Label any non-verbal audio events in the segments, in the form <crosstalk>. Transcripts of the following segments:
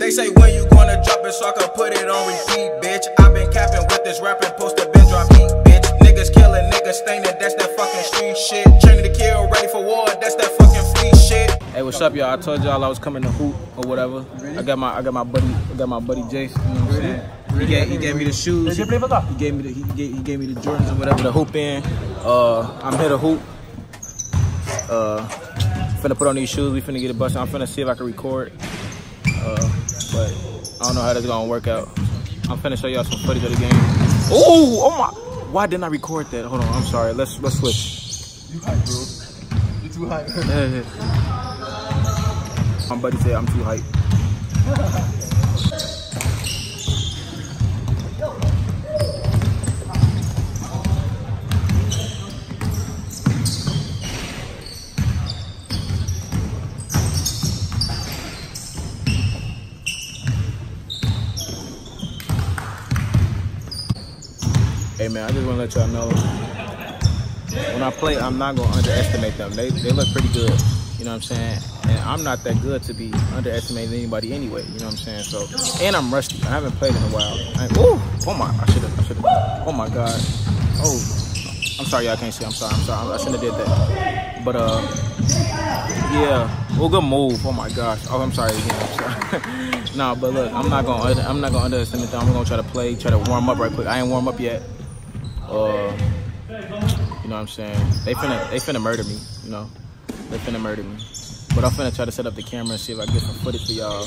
They say when you gonna drop it so I can put it on repeat, bitch. i been capping with this rapping poster, been drop heat, bitch. Niggas killing, niggas staining, that's that fucking street shit. Training to kill, ready for war, that's that fucking free shit. Hey, what's up, y'all? I told y'all I was coming to hoop or whatever. I got my I got my buddy I got my buddy Jace. You know what I'm saying? He gave, he gave me the shoes. He, he gave me the he gave, he gave me the Jordans or whatever to hoop in. Uh, I'm here to hoop. Uh, finna put on these shoes. We finna get it busted. I'm finna see if I can record. Uh, but I don't know how this gonna work out. I'm finna show y'all some footage of the game. Oh, oh my! Why didn't I record that? Hold on, I'm sorry. Let's let's switch. You hype, bro. You too hype. My buddy said I'm too hype. <laughs> man, I just want to let y'all know when I play, I'm not gonna underestimate them. They they look pretty good. You know what I'm saying? And I'm not that good to be underestimating anybody anyway. You know what I'm saying? So, and I'm rusty. I haven't played in a while. I, ooh, oh my! I should have. I should have. Oh my God. Oh, I'm sorry, y'all can't see. I'm sorry. I'm sorry. I shouldn't have did that. But uh, yeah. Well, good move. Oh my gosh. Oh, I'm sorry again. I'm sorry. <laughs> nah, but look, I'm not gonna. I'm not gonna underestimate them. I'm gonna try to play, try to warm up right quick. I ain't warm up yet. Uh, you know what I'm saying? They finna, they finna murder me. You know, they finna murder me. But I'm finna try to set up the camera and see if I can get some footage for y'all.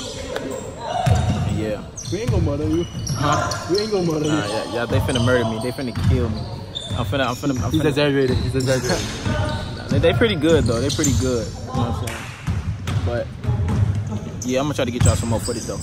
Yeah. We ain't gonna murder you. Huh? We ain't gonna murder nah, you. Yeah, yeah, they finna murder me. They finna kill me. I'm finna, I'm finna, I'm He's exaggerated. He's exaggerated. they, they pretty good though. They pretty good. You know what I'm saying? But yeah, I'm gonna try to get y'all some more footage though.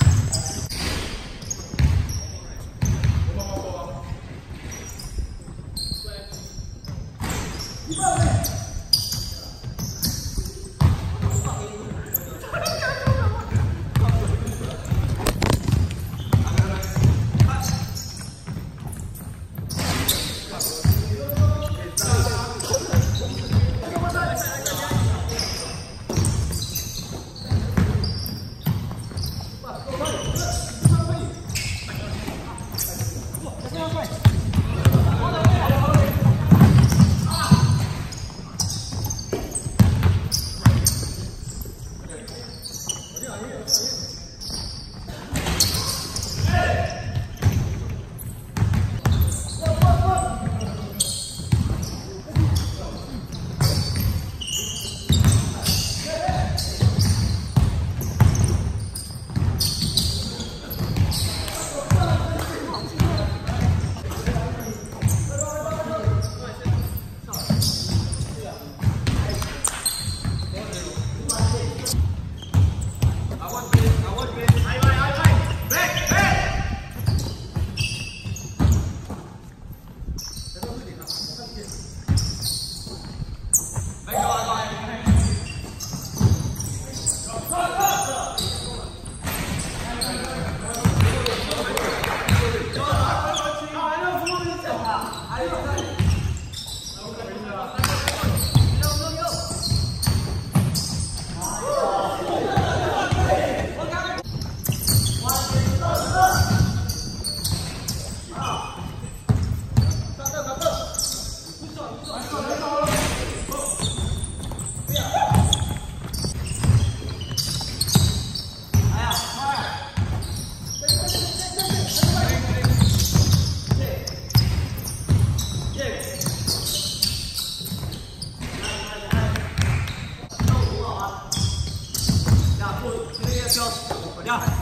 야.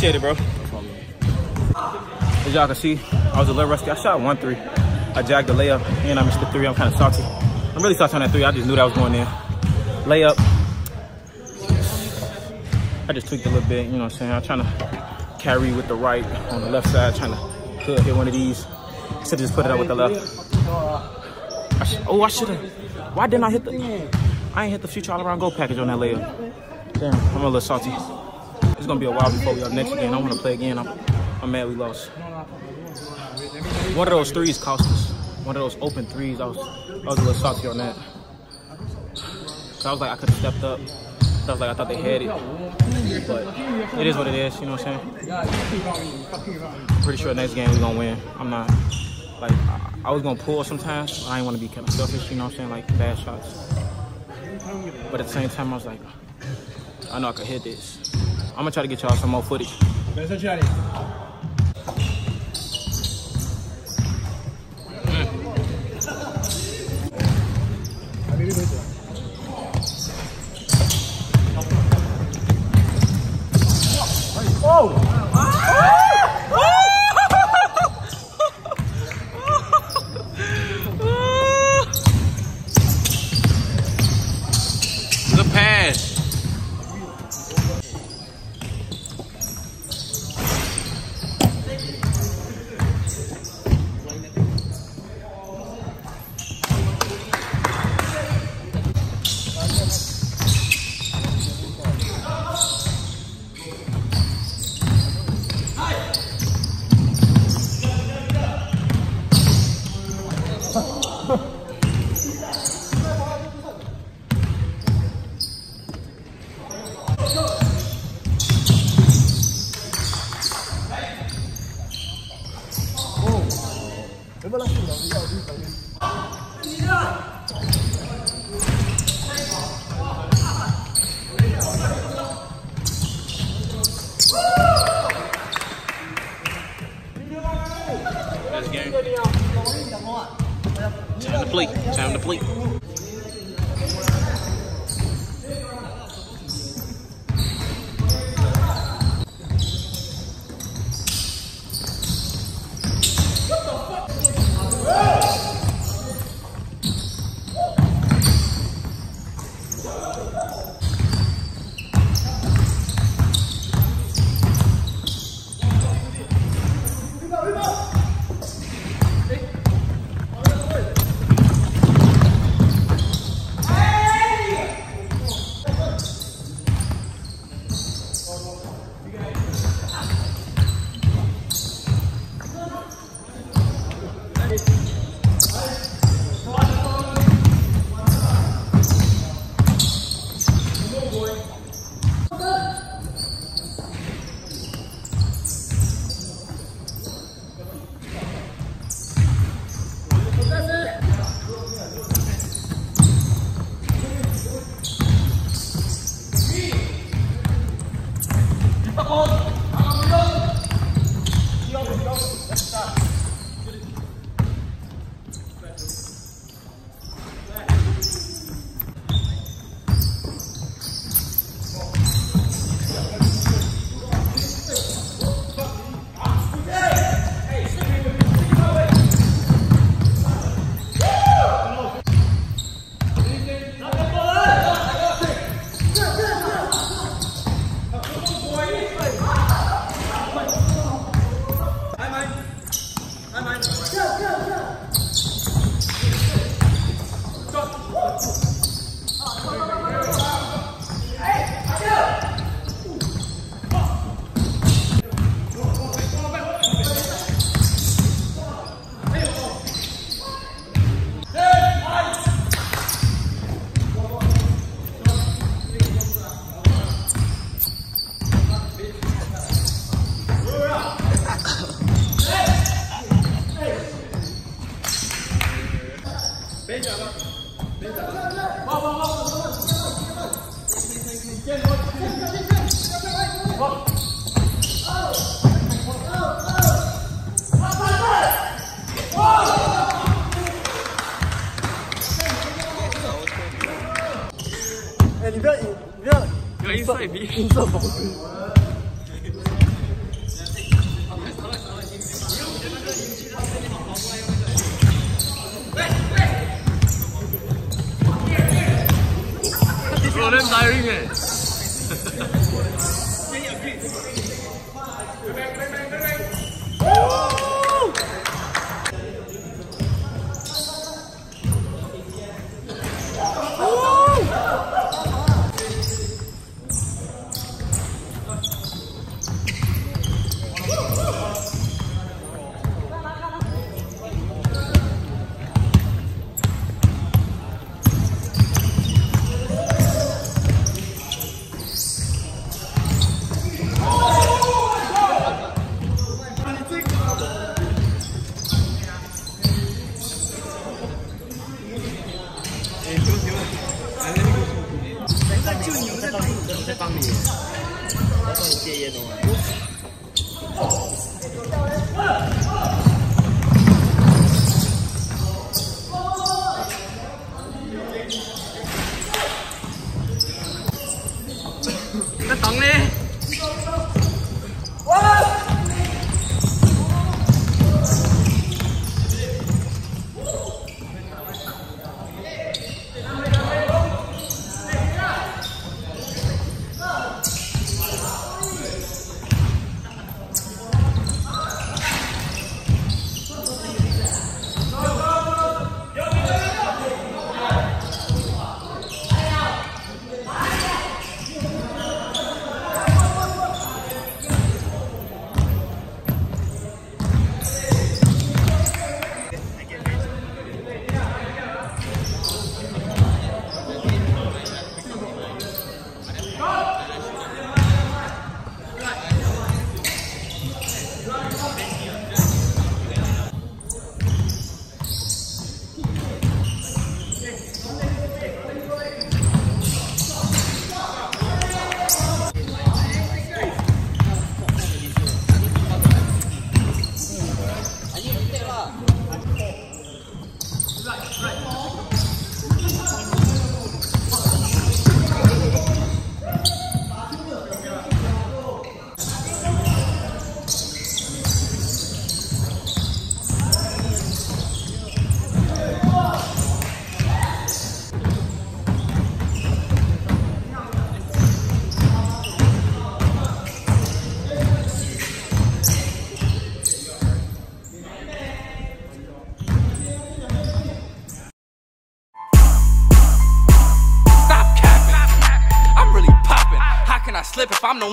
Appreciate it, bro. As y'all can see, I was a little rusty. I shot one three. I jagged the layup and I missed the three. I'm kind of salty. I'm really salty on that three. I just knew that was going in. Layup. I just tweaked a little bit, you know what I'm saying? I'm trying to carry with the right on the left side, trying to hit one of these. Instead of just put it up with the left. I oh, I should have. Why didn't I hit the? I ain't hit the future all around go package on that layup. Damn, I'm a little salty. It's gonna be a while before we up next again. I want to play again. I'm, I'm mad we lost. One of those threes cost us. One of those open threes. I was, I was a little salty on that. I was like, I could have stepped up. I was like, I thought they had it, but it is what it is. You know what I'm saying? Pretty sure next game we're gonna win. I'm not like I, I was gonna pull sometimes. I didn't want to be kind of selfish. You know what I'm saying? Like bad shots. But at the same time, I was like, I know I could hit this. I'm gonna try to get y'all some more footage. This 你不要你不要要音色比音色保持。有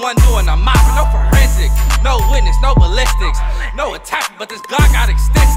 one doing the mopping? No forensic, no witness, no ballistics, no attachment, but this extensive.